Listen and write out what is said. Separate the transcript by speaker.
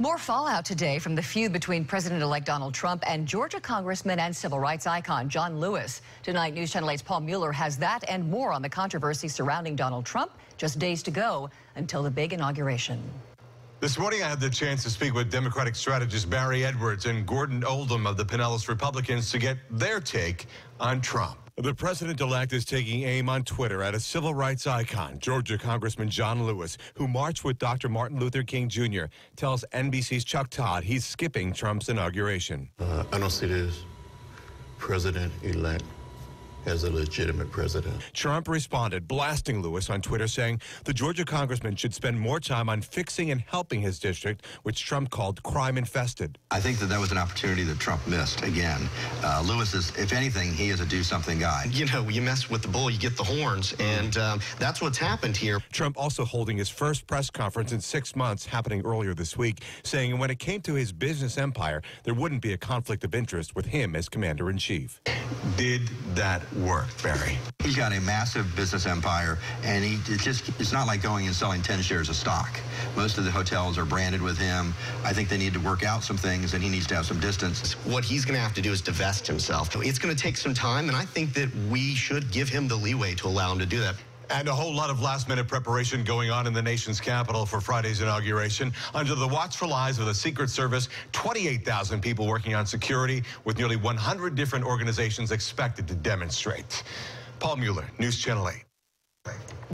Speaker 1: More fallout today from the feud between President-elect Donald Trump and Georgia Congressman and civil rights icon John Lewis. Tonight, News Channel 8's Paul Mueller has that and more on the controversy surrounding Donald Trump. Just days to go until the big inauguration.
Speaker 2: This morning, I had the chance to speak with Democratic strategist Barry Edwards and Gordon Oldham of the Pinellas Republicans to get their take on Trump. The president-elect is taking aim on Twitter at a civil rights icon, Georgia Congressman John Lewis, who marched with Dr. Martin Luther King Jr., tells NBC's Chuck Todd he's skipping Trump's inauguration.
Speaker 3: Uh, I don't see this president-elect as a legitimate president.
Speaker 2: Trump responded, blasting Lewis on Twitter, saying the Georgia congressman should spend more time on fixing and helping his district, which Trump called crime infested.
Speaker 4: I think that that was an opportunity that Trump missed again. Uh, Lewis is, if anything, he is a do something guy.
Speaker 5: You know, you mess with the bull, you get the horns, and um, that's what's happened here.
Speaker 2: Trump also holding his first press conference in six months, happening earlier this week, saying when it came to his business empire, there wouldn't be a conflict of interest with him as commander in chief. Did that work, Barry?
Speaker 4: He's got a massive business empire, and he it's just it's not like going and selling 10 shares of stock. Most of the hotels are branded with him. I think they need to work out some things, and he needs to have some distance.
Speaker 5: What he's going to have to do is divest himself. It's going to take some time, and I think that we should give him the leeway to allow him to do that.
Speaker 2: And a whole lot of last minute preparation going on in the nation's capital for Friday's inauguration. Under the watchful eyes of the Secret Service, 28,000 people working on security with nearly 100 different organizations expected to demonstrate. Paul Mueller, News Channel 8.